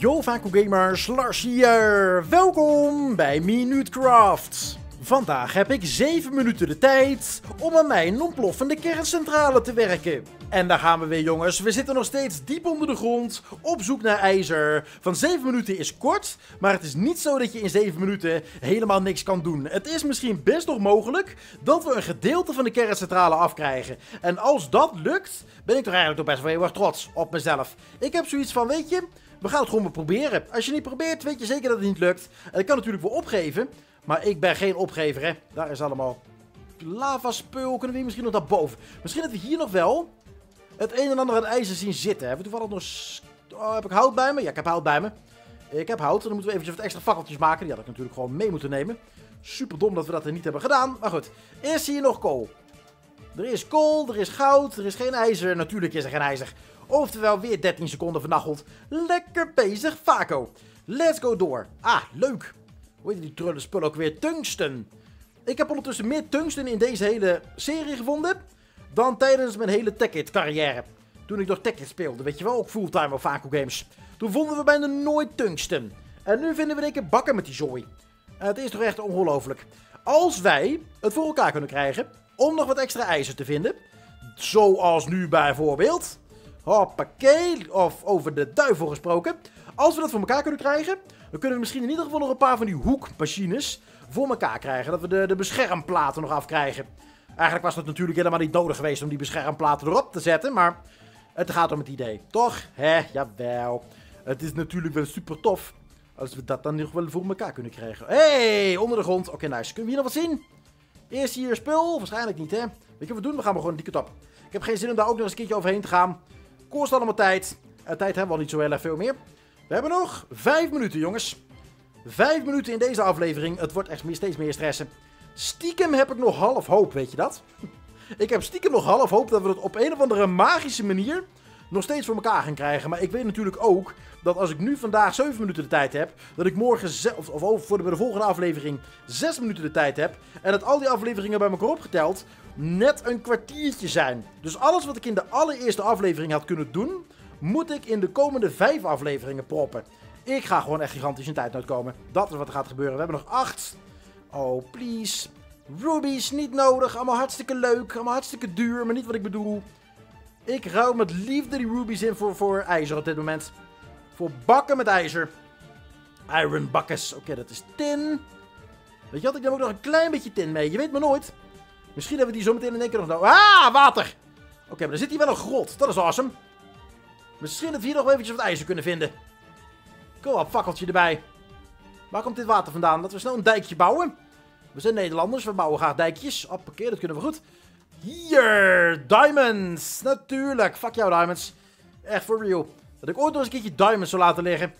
Yo Vaco Gamers, Lars hier. Welkom bij Minutecraft. Vandaag heb ik 7 minuten de tijd om aan mijn ontploffende kerncentrale te werken. En daar gaan we weer jongens, we zitten nog steeds diep onder de grond, op zoek naar ijzer. Van 7 minuten is kort, maar het is niet zo dat je in 7 minuten helemaal niks kan doen. Het is misschien best nog mogelijk dat we een gedeelte van de kerncentrale afkrijgen. En als dat lukt, ben ik toch eigenlijk toch best wel heel erg trots op mezelf. Ik heb zoiets van, weet je, we gaan het gewoon maar proberen. Als je niet probeert, weet je zeker dat het niet lukt. En ik kan natuurlijk wel opgeven. Maar ik ben geen opgever, hè. Daar is allemaal lavaspul. Kunnen we hier misschien nog naar boven? Misschien dat we hier nog wel het een en ander aan ijzer zien zitten. Hebben we toevallig nog... Oh, heb ik hout bij me? Ja, ik heb hout bij me. Ik heb hout. Dan moeten we eventjes wat extra fakkeltjes maken. Die had ik natuurlijk gewoon mee moeten nemen. Super dom dat we dat er niet hebben gedaan. Maar goed. Eerst hier nog kool. Er is kool, er is goud, er is geen ijzer. Natuurlijk is er geen ijzer. Oftewel weer 13 seconden vernacheld. Lekker bezig, Vaco. Let's go door. Ah, leuk. Hoe heet die trulle spul ook weer? Tungsten. Ik heb ondertussen meer tungsten in deze hele serie gevonden dan tijdens mijn hele Tekkit carrière. Toen ik nog Tekkit speelde, weet je wel, ook fulltime op Vaco Games. Toen vonden we bijna nooit tungsten. En nu vinden we een keer bakken met die zooi. het is toch echt ongelooflijk. Als wij het voor elkaar kunnen krijgen om nog wat extra ijzer te vinden, zoals nu bijvoorbeeld, hoppakee, of over de duivel gesproken. Als we dat voor elkaar kunnen krijgen, dan kunnen we misschien in ieder geval nog een paar van die hoekmachines voor elkaar krijgen. Dat we de, de beschermplaten nog afkrijgen. Eigenlijk was het natuurlijk helemaal niet nodig geweest om die beschermplaten erop te zetten, maar het gaat om het idee. Toch? Hè, jawel. Het is natuurlijk wel super tof als we dat dan nog wel voor elkaar kunnen krijgen. Hé, hey, onder de grond. Oké, nice. Kunnen we hier nog wat zien? Eerst hier spul? Waarschijnlijk niet, hè? Weet je wat we doen? We gaan maar gewoon die kant op. Ik heb geen zin om daar ook nog eens een keertje overheen te gaan. Kost allemaal tijd. En tijd hebben we al niet zo heel erg veel meer. We hebben nog vijf minuten, jongens. Vijf minuten in deze aflevering. Het wordt echt steeds meer stressen. Stiekem heb ik nog half hoop, weet je dat? Ik heb stiekem nog half hoop dat we het op een of andere magische manier nog steeds voor elkaar gaan krijgen. Maar ik weet natuurlijk ook dat als ik nu vandaag 7 minuten de tijd heb, dat ik morgen, of, of voor de, de volgende aflevering 6 minuten de tijd heb. En dat al die afleveringen bij elkaar opgeteld net een kwartiertje zijn. Dus alles wat ik in de allereerste aflevering had kunnen doen, moet ik in de komende 5 afleveringen proppen. Ik ga gewoon echt gigantisch in tijd uitkomen. Dat is wat er gaat gebeuren. We hebben nog 8. Oh, please. Rubies, niet nodig. Allemaal hartstikke leuk. Allemaal hartstikke duur, maar niet wat ik bedoel. Ik ruil met liefde die rubies in voor, voor ijzer op dit moment. Voor bakken met ijzer. Iron bakkes. Oké, dat is tin. Weet je wat, ik neem ook nog een klein beetje tin mee. Je weet maar nooit. Misschien hebben we die zo meteen in één keer nog nodig. Ah, water! Oké, maar er zit hier wel een grot. Dat is awesome. Misschien dat we hier nog eventjes wat ijzer kunnen vinden. Kom op, fakkeltje erbij. Waar komt dit water vandaan? Dat we snel een dijkje bouwen. We zijn Nederlanders, we bouwen graag dijkjes. Hoppakee, dat kunnen we goed. Hier, diamonds. Natuurlijk, fuck jou diamonds. Echt for real. Dat ik ooit nog eens een keertje diamonds zou laten liggen.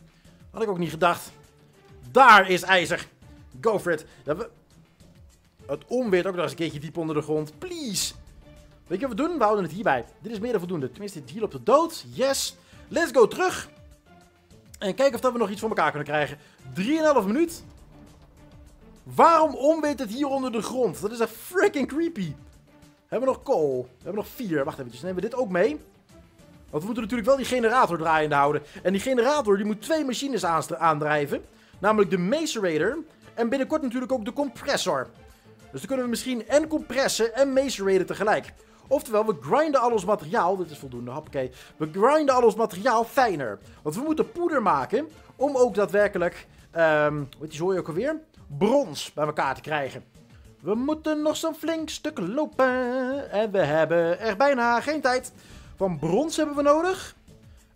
Had ik ook niet gedacht. Daar is ijzer. Go for it. Dat we... Het onweert ook nog eens een keertje diep onder de grond. Please. Weet je wat we doen? We houden het hierbij. Dit is meer dan voldoende. Tenminste, hier op de dood. Yes. Let's go terug. En kijken of dat we nog iets voor elkaar kunnen krijgen. 3,5 minuut. Waarom onweert het hier onder de grond? Dat is echt freaking creepy. Hebben we nog kool? We hebben nog vier. Wacht even, nemen we dit ook mee? Want we moeten natuurlijk wel die generator draaiende houden. En die generator die moet twee machines aandrijven. Namelijk de macerator. En binnenkort natuurlijk ook de compressor. Dus dan kunnen we misschien en compressen en macerator tegelijk. Oftewel, we grinden al ons materiaal. Dit is voldoende, hoppakee. We grinden al ons materiaal fijner. Want we moeten poeder maken om ook daadwerkelijk... Um, hoe heet die zooi ook alweer? Brons bij elkaar te krijgen. We moeten nog zo'n flink stuk lopen. En we hebben er bijna geen tijd. Van brons hebben we nodig.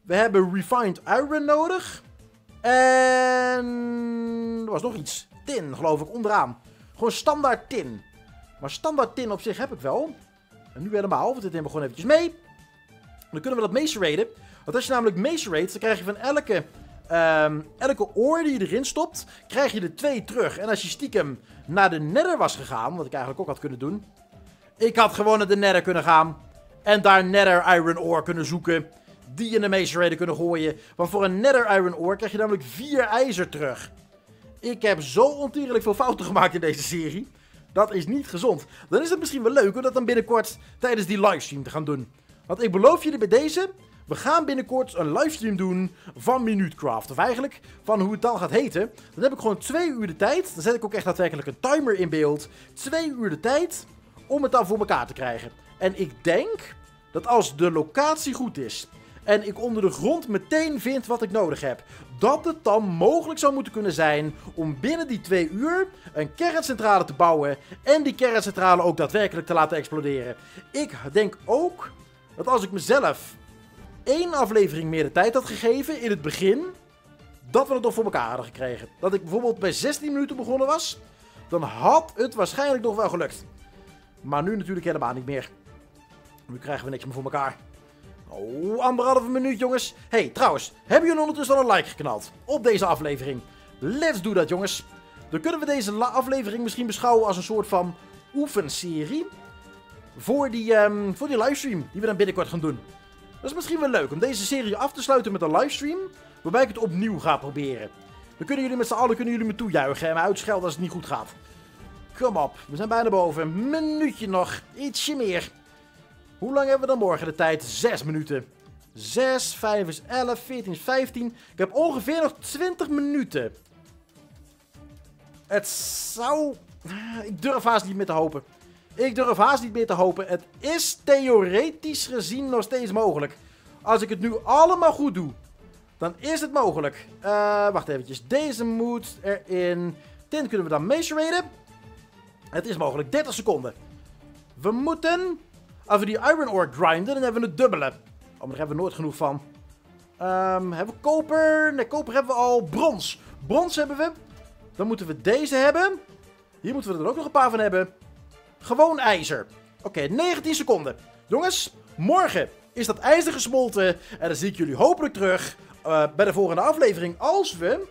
We hebben refined iron nodig. En... Er was nog iets. Tin, geloof ik, onderaan. Gewoon standaard tin. Maar standaard tin op zich heb ik wel. En nu helemaal, want dit nemen we gewoon eventjes mee. Dan kunnen we dat maceraten. Want als je namelijk macerate, dan krijg je van elke, um, elke oor die je erin stopt, krijg je er twee terug. En als je stiekem naar de nether was gegaan, wat ik eigenlijk ook had kunnen doen. Ik had gewoon naar de nether kunnen gaan. En daar nether iron ore kunnen zoeken. Die in de macerator kunnen gooien. Want voor een nether iron ore krijg je namelijk vier ijzer terug. Ik heb zo ontierlijk veel fouten gemaakt in deze serie. Dat is niet gezond. Dan is het misschien wel leuk om dat dan binnenkort tijdens die livestream te gaan doen. Want ik beloof jullie bij deze, We gaan binnenkort een livestream doen van Minutecraft. Of eigenlijk van hoe het dan gaat heten. Dan heb ik gewoon twee uur de tijd. Dan zet ik ook echt daadwerkelijk een timer in beeld. Twee uur de tijd om het dan voor elkaar te krijgen. En ik denk dat als de locatie goed is en ik onder de grond meteen vind wat ik nodig heb, dat het dan mogelijk zou moeten kunnen zijn om binnen die twee uur een kerncentrale te bouwen en die kerncentrale ook daadwerkelijk te laten exploderen. Ik denk ook dat als ik mezelf één aflevering meer de tijd had gegeven in het begin, dat we het nog voor elkaar hadden gekregen. Dat ik bijvoorbeeld bij 16 minuten begonnen was, dan had het waarschijnlijk nog wel gelukt. Maar nu natuurlijk helemaal niet meer. Nu krijgen we niks meer voor elkaar. Oh, anderhalve minuut, jongens. hey, trouwens, hebben jullie ondertussen al een like geknald op deze aflevering? Let's do dat, jongens. Dan kunnen we deze aflevering misschien beschouwen als een soort van oefenserie. Voor die, um, voor die livestream die we dan binnenkort gaan doen. Dat is misschien wel leuk om deze serie af te sluiten met een livestream. Waarbij ik het opnieuw ga proberen. Dan kunnen jullie met z'n allen kunnen jullie me toejuichen en me uitschelden als het niet goed gaat. Kom op, we zijn bijna boven. Minuutje nog, ietsje meer. Hoe lang hebben we dan morgen de tijd? 6 minuten. 6, 5 is 11, 14 is 15. Ik heb ongeveer nog 20 minuten. Het zou... Ik durf haast niet meer te hopen. Ik durf haast niet meer te hopen. Het is theoretisch gezien nog steeds mogelijk. Als ik het nu allemaal goed doe, dan is het mogelijk. Uh, wacht eventjes. Deze moet erin. Tint kunnen we dan measuraten. Het is mogelijk. 30 seconden. We moeten als we die iron ore grinden, dan hebben we het dubbele. Oh, maar daar hebben we nooit genoeg van. Um, hebben we koper? Nee, koper hebben we al. Brons. Brons hebben we. Dan moeten we deze hebben. Hier moeten we er ook nog een paar van hebben. Gewoon ijzer. Oké, 19 seconden. Jongens, morgen is dat ijzer gesmolten. En dan zie ik jullie hopelijk terug uh, bij de volgende aflevering. Als we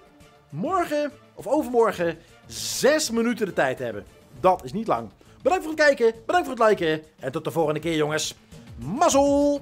morgen of overmorgen 6 minuten de tijd hebben. Dat is niet lang. Bedankt voor het kijken, bedankt voor het liken en tot de volgende keer jongens. Mazzel!